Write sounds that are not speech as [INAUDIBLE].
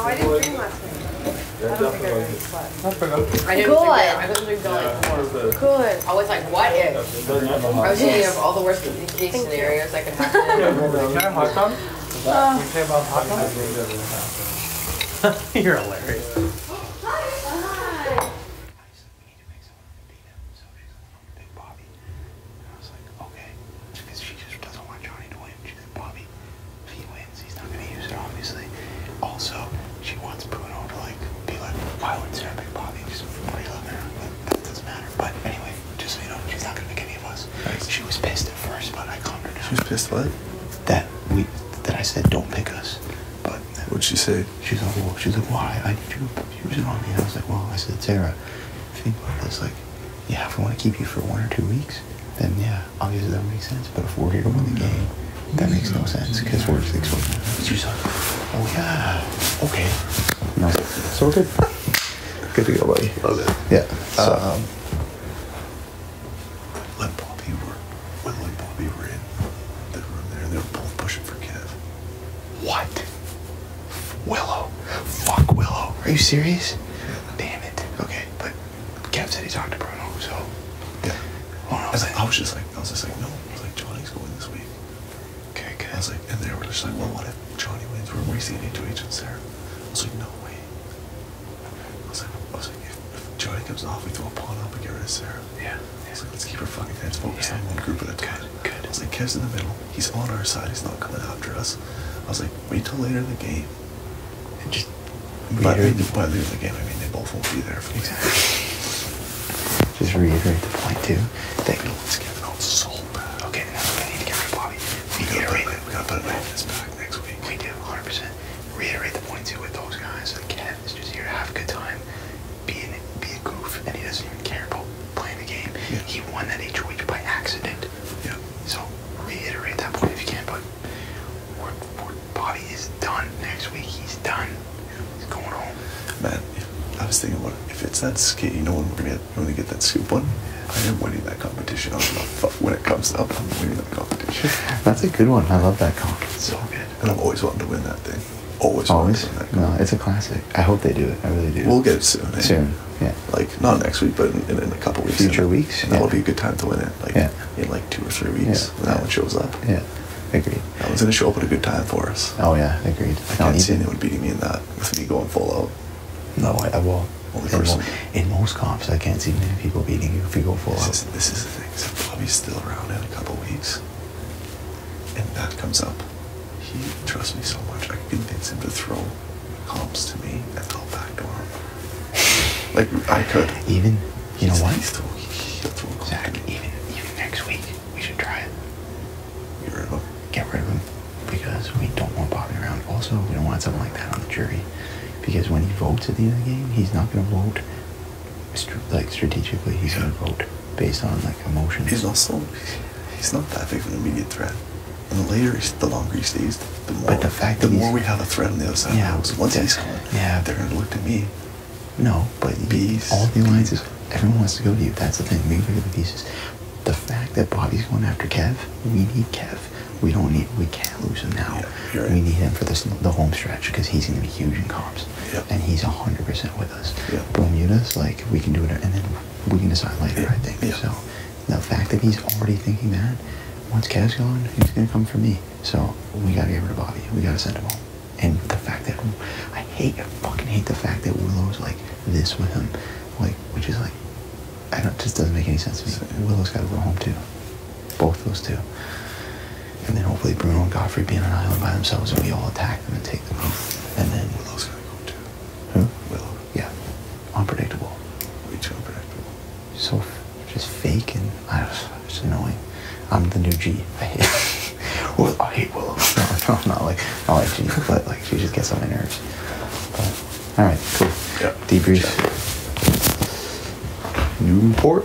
No, I didn't dream last night. I don't think I really slept. Good. I didn't Good. sleep. I couldn't sleep till like four. was Good. I was like, what if? I was thinking of all the worst case scenarios that could [LAUGHS] happen. Can I have hot dog? Can you say about hot dog? [LAUGHS] You're hilarious. Big Bobby. And I was like, okay. Because she just doesn't want Johnny to win. She's like, Bobby, if he wins, he's not going to use it, obviously. Also, she wants Bruno to, like, be like, why would Sarah pick Bobby? Just what are you looking at? But that doesn't matter. But anyway, just so you know, she's not going to pick any of us. She was pissed at first, but I calmed her down. She was pissed what? that we, that I said, don't pick us. But What'd she say? She's like, well, she's like, why? I need you use it on me. And I was like, well, I said, Sarah, think about this. Like, yeah, if we want to keep you for one or two weeks, then yeah, obviously that makes sense. But if we're here to win the game, that makes no sense because we're just exposing. She's like, oh yeah, okay. And I was like, so we're good. Good to go, buddy. Love it. Yeah. So, Um, when Bobby were when Lloyd and Bobby were in the room there, they were both pushing for Kev. what? Willow. Fuck Willow. Are you serious? Damn it. Okay, but Kev said he talked to Bruno, so. Yeah. Oh, no, I was, like, I was just like, I was just like, no. I was like, Johnny's going this week. Okay, good. I was like, and they were just like, well, what if Johnny wins? We're an into each and Sarah. I was like, no way. I was like, I was like, if, if Johnny comes off, we throw a pawn up and get rid of Sarah. Yeah. I was like, let's keep our fucking heads focused Yeah. on one group at a time. Good, good. I was like, Kev's in the middle. He's on our side. He's not coming after us. I was like, wait till later in the game. And just But reiterate, by later in the I mean they both won't be there for exactly. Just reiterate the point too. That It's getting out so bad. okay, now we need to get rid of Bobby. We gotta put it, we gotta put it in his back next week. We do, 100. percent Reiterate the point too with those guys. Like Kev is just here to have a good time, be an, be a goof, and he doesn't even care about playing the game. Yeah. He won that HOH by accident. Yeah. So reiterate that point if you can. But we're, we're, Bobby is done next week. He's done. He's going home. Man, if, I was thinking about if it's that skate, you know when we're gonna get when we get that scoop one, I am winning that competition. I'm not fuck when it comes up. I'm winning that competition. That's a good one. I love that comp. So good. And I've always wanted to win that thing. Always, wanted Always. to win that. No, it's a classic. I hope they do it. I really do. We'll get it soon. eh? soon. Yeah. Like not next week, but in, in, in a couple weeks. Future And- weeks, And that'll be a good time to win it. Like Yeah. in like two or three weeks Yeah. when that Yeah. one shows up. Yeah. Agreed. That one's gonna show up at a good time for us. Oh yeah. Agreed. I can't see anyone beating me in that with me going full out. No, I, I will. In, mo- in most comps, I can't see many people beating you if you go full This out. is, this is the thing. So Bobby's still around in a couple weeks, and that comes up. He trusts me so much. I can convince him to throw comps to me, and I'll backdoor him. Like I could. Even, you know what? He's throw, he'll throw a Zach, to me. even even next week, we should try it. Get rid of him. Get rid of him because we don't want Bobby around. Also, we don't want something like that on the jury because when he votes at the end of the game, he's not going to vote str- like strategically. He's going to vote based on like emotions. He's also he's not that big of an immediate threat. And the later, he's, the longer he stays, the more But the fact the more we have a threat on the other side. Yeah, of the once he's gone, yeah. they're gonna look to me. No, but Bees. all the alliances, everyone wants to go to you. That's the thing. We look at the pieces. The fact that Bobby's going after Kev, we need Kev. We don't need. We can't lose him now. Yeah, you're we need him for this the home stretch because he's going to be huge in comps, Yep. and he's hundred percent with us. Yep. Bermuda's like we can do it, and then we can decide later. Yeah, I think yeah. so. The fact that he's already thinking that, once Kev's gone, he's going to come for me. So we got to get rid of Bobby. We got to send him home. And the fact that I hate, I fucking hate the fact that Willow's like this with him, like which is like, I don't, just doesn't make any sense to me. Willow's got to go home too, both those two. And then hopefully Bruno and Godfrey be on an island by themselves, and we all attack them and take them. And then Willow's gonna go too. who? Willow, Yeah, unpredictable. way too unpredictable. So just fake and I know, it's annoying. I'm the new G. I hate. [LAUGHS] well, I hate Willow. [LAUGHS] No, no, not like not like G, but like she just gets on my nerves. But all right, cool. Yeah. Debrief. Newport.